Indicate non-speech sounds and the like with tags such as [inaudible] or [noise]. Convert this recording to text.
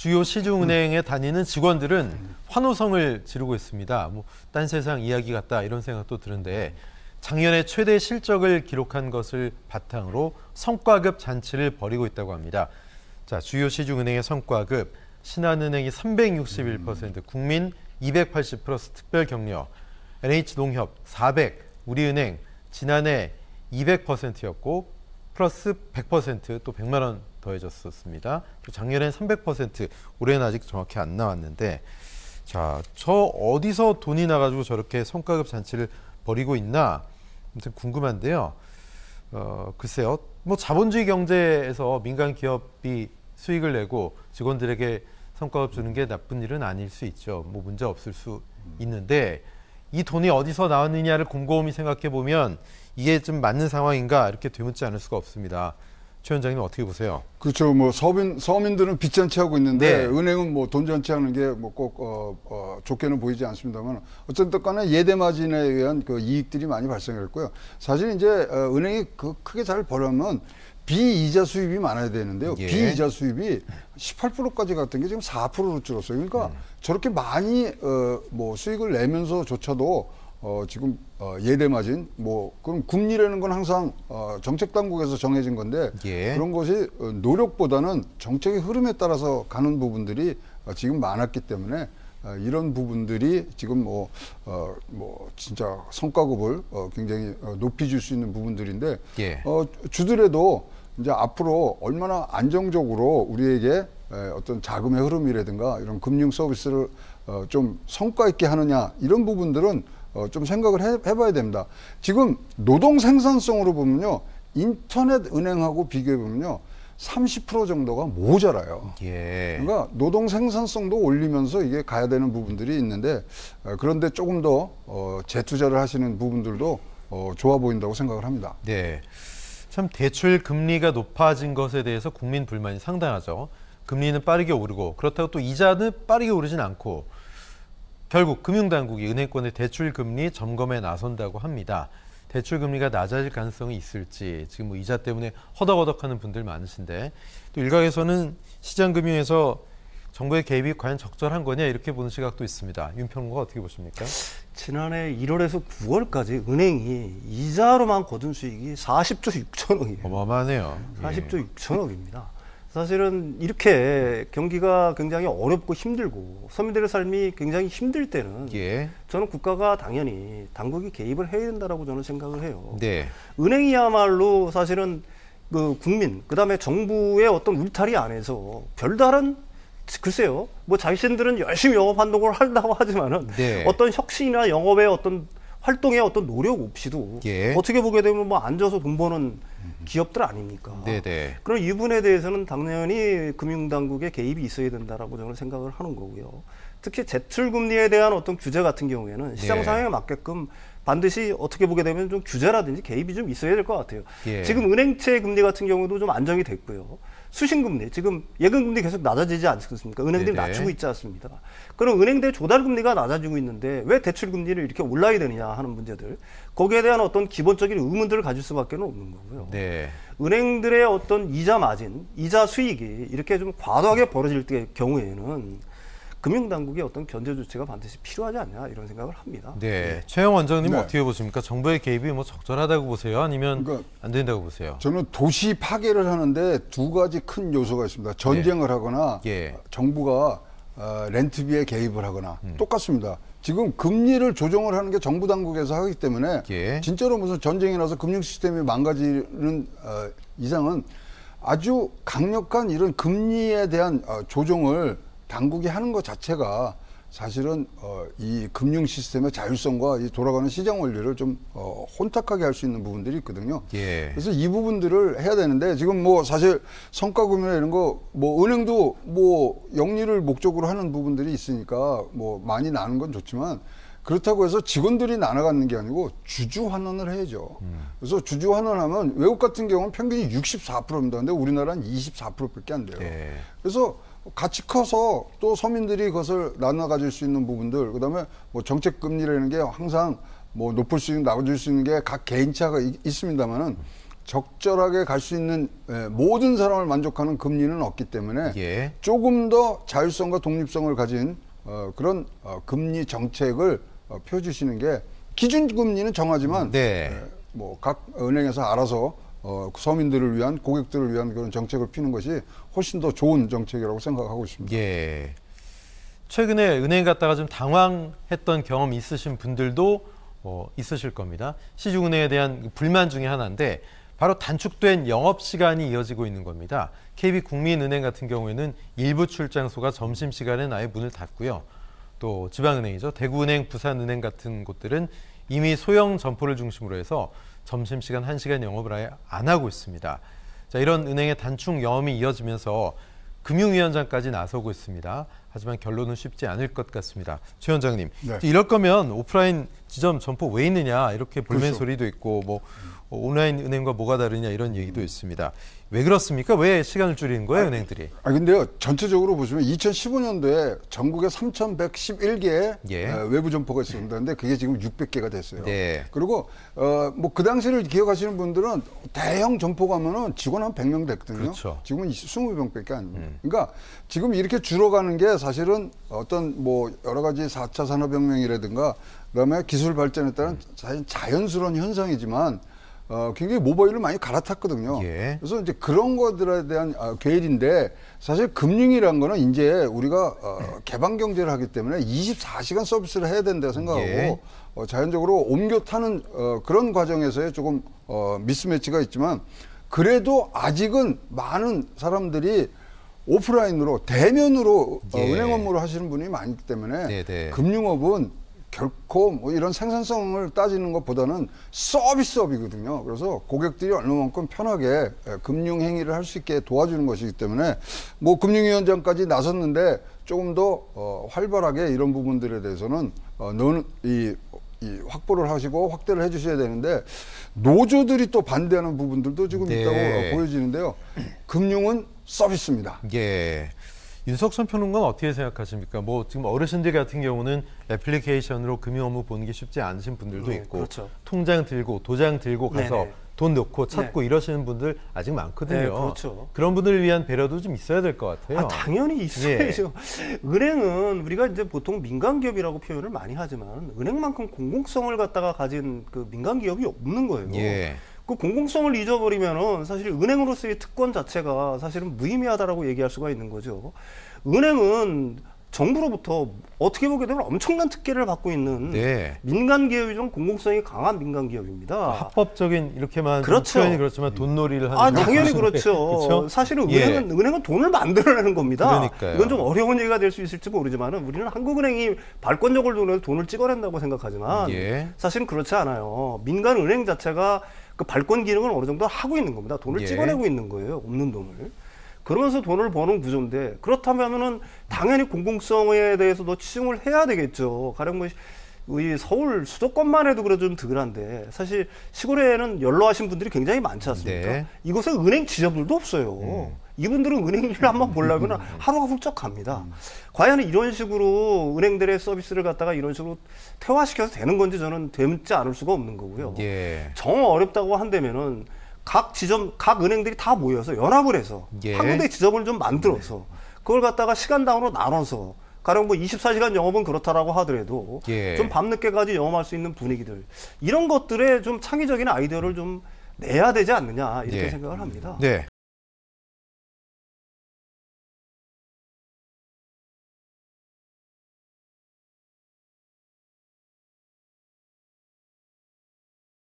주요 시중은행에 다니는 직원들은 환호성을 지르고 있습니다. 뭐 딴 세상 이야기 같다 이런 생각도 드는데 작년에 최대 실적을 기록한 것을 바탕으로 성과급 잔치를 벌이고 있다고 합니다. 자, 주요 시중은행의 성과급 신한은행이 361%, 국민 280 플러스 특별 격려, NH농협 400, 우리은행 지난해 200%였고 플러스 100%또 100만 원 더해졌었습니다. 또 작년엔 300%, 올해는 아직 정확히 안 나왔는데 자, 저 어디서 돈이 나가지고 저렇게 성과급 잔치를 벌이고 있나 좀 궁금한데요. 어, 글쎄요. 뭐 자본주의 경제에서 민간 기업이 수익을 내고 직원들에게 성과급 주는 게 나쁜 일은 아닐 수 있죠. 뭐 문제 없을 수 있는데 이 돈이 어디서 나왔느냐를 곰곰이 생각해 보면 이게 좀 맞는 상황인가 이렇게 되묻지 않을 수가 없습니다. 최 원장님 어떻게 보세요? 그렇죠. 뭐 서민 서민들은 빚 잔치 하고 있는데 네. 은행은 뭐 돈 잔치 하는 게 뭐꼭 어, 어, 좋게는 보이지 않습니다만 어쨌든 간에 예대 마진에 의한 그 이익들이 많이 발생했고요. 사실 이제 어, 은행이 그 크게 잘 벌려면 비이자 수입이 많아야 되는데요. 예. 비이자 수입이 18%까지 갔던 게 지금 4%로 줄었어요. 그러니까 저렇게 많이 어, 뭐 수익을 내면서조차도 어, 지금 어, 예대 마진 뭐 그럼 금리라는 건 항상 어, 정책 당국에서 정해진 건데 예. 그런 것이 어, 노력보다는 정책의 흐름에 따라서 가는 부분들이 어, 지금 많았기 때문에 어, 이런 부분들이 지금 뭐, 어, 뭐 진짜 성과급을 어, 굉장히 어, 높이 줄 수 있는 부분들인데 예. 어, 주들에도 이제 앞으로 얼마나 안정적으로 우리에게 에, 어떤 자금의 흐름이라든가 이런 금융 서비스를 어, 좀 성과 있게 하느냐 이런 부분들은 어, 좀 생각을 해, 해봐야 됩니다. 지금 노동 생산성으로 보면요 인터넷 은행하고 비교해 보면요 30% 정도가 모자라요. 예. 그러니까 노동 생산성도 올리면서 이게 가야 되는 부분들이 있는데 어, 그런데 조금 더 어, 재투자를 하시는 부분들도 어, 좋아 보인다고 생각을 합니다. 네. 참 대출 금리가 높아진 것에 대해서 국민 불만이 상당하죠. 금리는 빠르게 오르고 그렇다고 또 이자는 빠르게 오르진 않고 결국 금융당국이 은행권의 대출 금리 점검에 나선다고 합니다. 대출 금리가 낮아질 가능성이 있을지 지금 뭐 이자 때문에 허덕허덕하는 분들 많으신데 또 일각에서는 시장 금융에서 정부의 개입이 과연 적절한 거냐 이렇게 보는 시각도 있습니다. 윤평론가 어떻게 보십니까? 지난해 1월에서 9월까지 은행이 이자로만 거둔 수익이 40조 6천억이에요. 어마어마하네요. 예. 40조 6천억입니다. 사실은 이렇게 경기가 굉장히 어렵고 힘들고 서민들의 삶이 굉장히 힘들 때는 예. 저는 국가가 당연히 당국이 개입을 해야 된다라고 저는 생각을 해요. 네. 은행이야말로 사실은 그 국민 그다음에 정부의 어떤 울타리 안에서 별다른 글쎄요 뭐 자신들은 열심히 영업 활동을 한다고 하지만은 네. 어떤 혁신이나 영업의 어떤 활동의 어떤 노력 없이도 예. 어떻게 보게 되면 뭐 앉아서 돈 버는 기업들 아닙니까? 네네. 그럼 이 부분에 대해서는 당연히 금융당국의 개입이 있어야 된다라고 저는 생각을 하는 거고요. 특히 대출 금리에 대한 어떤 규제 같은 경우에는 시장 예. 상황에 맞게끔 반드시 어떻게 보게 되면 좀 규제라든지 개입이 좀 있어야 될 것 같아요. 예. 지금 은행채 금리 같은 경우도 좀 안정이 됐고요. 수신금리 지금 예금금리 계속 낮아지지 않습니까? 은행들이 네네. 낮추고 있지 않습니다. 그럼 은행들 조달금리가 낮아지고 있는데 왜 대출금리를 이렇게 올라야 되느냐 하는 문제들 거기에 대한 어떤 기본적인 의문들을 가질 수밖에 없는 거고요. 네. 은행들의 어떤 이자 마진, 이자 수익이 이렇게 좀 과도하게 벌어질 때 경우에는 금융당국의 어떤 견제 조치가 반드시 필요하지 않냐 이런 생각을 합니다. 네. 최영 원장님 네. 어떻게 보십니까? 정부의 개입이 뭐 적절하다고 보세요? 아니면 그러니까 안 된다고 보세요? 저는 도시 파괴를 하는데 두 가지 큰 요소가 있습니다. 전쟁을 하거나 예. 정부가 어, 렌트비에 개입을 하거나 똑같습니다. 지금 금리를 조정을 하는 게 정부 당국에서 하기 때문에 예. 진짜로 무슨 전쟁이 나서 금융 시스템이 망가지는 어, 이상은 아주 강력한 이런 금리에 대한 어, 조정을 당국이 하는 것 자체가 사실은 어, 이 금융 시스템의 자율성과 이 돌아가는 시장 원리를 좀 어, 혼탁하게 할 수 있는 부분들이 있거든요. 예. 그래서 이 부분들을 해야 되는데 지금 뭐 사실 성과금이나 이런 거 뭐 은행도 뭐 영리를 목적으로 하는 부분들이 있으니까 뭐 많이 나는 건 좋지만 그렇다고 해서 직원들이 나눠가는 게 아니고 주주 환원을 해야죠. 그래서 주주 환원하면 외국 같은 경우는 평균이 64%입니다. 근데 우리나라는 24%밖에 안 돼요. 네. 그래서 같이 커서 또 서민들이 그것을 나눠 가질 수 있는 부분들, 그다음에 뭐 정책 금리라는 게 항상 뭐 높을 수 있는 나눠줄 수 있는 게 각 개인차가 있- 있습니다만은 적절하게 갈 수 있는 에, 모든 사람을 만족하는 금리는 없기 때문에 예. 조금 더 자율성과 독립성을 가진 어, 그런 어, 금리 정책을 어, 펴주시는 게 기준 금리는 정하지만 네. 뭐각 은행에서 알아서 어, 서민들을 위한 고객들을 위한 그런 정책을 피는 것이 훨씬 더 좋은 정책이라고 생각하고 있습니다. 예. 최근에 은행 갔다가 좀 당황했던 경험 있으신 분들도 어, 있으실 겁니다. 시중은행에 대한 불만 중에 하나인데 바로 단축된 영업 시간이 이어지고 있는 겁니다. KB국민은행 같은 경우에는 일부 출장소가 점심 시간엔 아예 문을 닫고요. 또 지방은행이죠. 대구은행, 부산은행 같은 곳들은 이미 소형 점포를 중심으로 해서 점심시간 1시간 영업을 아예 안 하고 있습니다. 자, 이런 은행의 단축 영업이 이어지면서 금융위원장까지 나서고 있습니다. 하지만 결론은 쉽지 않을 것 같습니다. 최 원장님, 네. 이럴 거면 오프라인 지점 점포 왜 있느냐 이렇게 볼멘 그렇죠. 소리도 있고 뭐 어, 온라인 은행과 뭐가 다르냐 이런 얘기도 있습니다. 왜 그렇습니까? 왜 시간을 줄이는 거예요, 은행들이? 아 근데요 전체적으로 보시면 2015년도에 전국에 3,111개의 예. 외부 점포가 있었는데 근데 그게 지금 600개가 됐어요. 네. 그리고 어 뭐 그 당시를 기억하시는 분들은 대형 점포 가면은 직원 한 100명 됐거든요. 그렇죠. 지금은 20명밖에 안. 음. 그러니까 지금 이렇게 줄어가는 게 사실은 어떤 뭐 여러 가지 4차 산업혁명이라든가 그다음에 기술 발전에 따른 사실 자연스러운 현상이지만 어, 굉장히 모바일을 많이 갈아탔거든요. 예. 그래서 이제 그런 것들에 대한 아, 계획인데 사실 금융이란 거는 이제 우리가 어, 개방 경제를 하기 때문에 24시간 서비스를 해야 된다고 생각하고 예. 어, 자연적으로 옮겨 타는 어, 그런 과정에서의 조금 어, 미스매치가 있지만 그래도 아직은 많은 사람들이 오프라인으로 대면으로 어, 예. 은행 업무를 하시는 분이 많기 때문에 네네. 금융업은 결코 뭐 이런 생산성을 따지는 것보다는 서비스업이거든요. 그래서 고객들이 얼마만큼 편하게 에, 금융 행위를 할 수 있게 도와주는 것이기 때문에 뭐 금융위원장까지 나섰는데 조금 더 어, 활발하게 이런 부분들에 대해서는 어, 너는 이, 이 확보를 하시고 확대를 해주셔야 되는데 노조들이 또 반대하는 부분들도 지금 네. 있다고 어, 보여지는데요. 금융은 서비스입니다. 예. 윤석선 평론가는 어떻게 생각하십니까? 뭐 지금 어르신들 같은 경우는 애플리케이션으로 금융 업무 보는 게 쉽지 않으신 분들도 네, 있고 그렇죠. 통장 들고 도장 들고 가서 네네. 돈 넣고 찾고 이러시는 분들 아직 많거든요. 네, 그렇죠. 런 분들을 위한 배려도 좀 있어야 될 것 같아요. 아, 당연히 있어야죠. [laughs] 은행은 우리가 이제 보통 민간 기업이라고 표현을 많이 하지만 은행만큼 공공성을 갖다가 가진 그 민간 기업이 없는 거예요. 예. 그 공공성을 잊어버리면은 사실 은행으로서의 특권 자체가 사실은 무의미하다라고 얘기할 수가 있는 거죠. 은행은 정부로부터 어떻게 보게 되면 엄청난 특혜를 받고 있는 네. 민간 기업이 좀 공공성이 강한 민간 기업입니다. 합법적인 이렇게만 좀 그렇죠. 표현이 그렇지만 돈놀이를 하는 아, 당연히 [laughs] 그렇죠. 그렇죠? 사실은 예. 은행은, 은행은 돈을 만들어내는 겁니다. 그러니까요. 이건 좀 어려운 얘기가 될 수 있을지 모르지만 우리는 한국은행이 발권적으로 돈을, 돈을 찍어낸다고 생각하지만 예. 사실은 그렇지 않아요. 민간 은행 자체가 그 발권 기능을 어느 정도 하고 있는 겁니다. 돈을 예. 찍어내고 있는 거예요. 없는 돈을. 그러면서 돈을 버는 구조인데 그렇다면은 당연히 공공성에 대해서도 치중을 해야 되겠죠. 가령 뭐 이 서울 수도권만 해도 그래도 좀 덜한데 사실 시골에는 연로하신 분들이 굉장히 많지 않습니까? 네. 음. 이곳에 은행 지점들도 없어요. 이분들은 은행 일을 한번 보려면 하루가 훌쩍 갑니다. 과연 이런 식으로 은행들의 서비스를 갖다가 이런 식으로 퇴화시켜서 되는 건지 저는 되지 않을 수가 없는 거고요. 예. 정 어렵다고 한다면은 각 지점, 각 은행들이 다 모여서 연합을 해서 예. 한 군데 지점을 좀 만들어서 그걸 갖다가 시간당으로 나눠서 가령 뭐 24시간 영업은 그렇다라고 하더라도 예. 좀 밤늦게까지 영업할 수 있는 분위기들 이런 것들에 좀 창의적인 아이디어를 좀 내야 되지 않느냐 이렇게 예. 생각을 합니다. 네.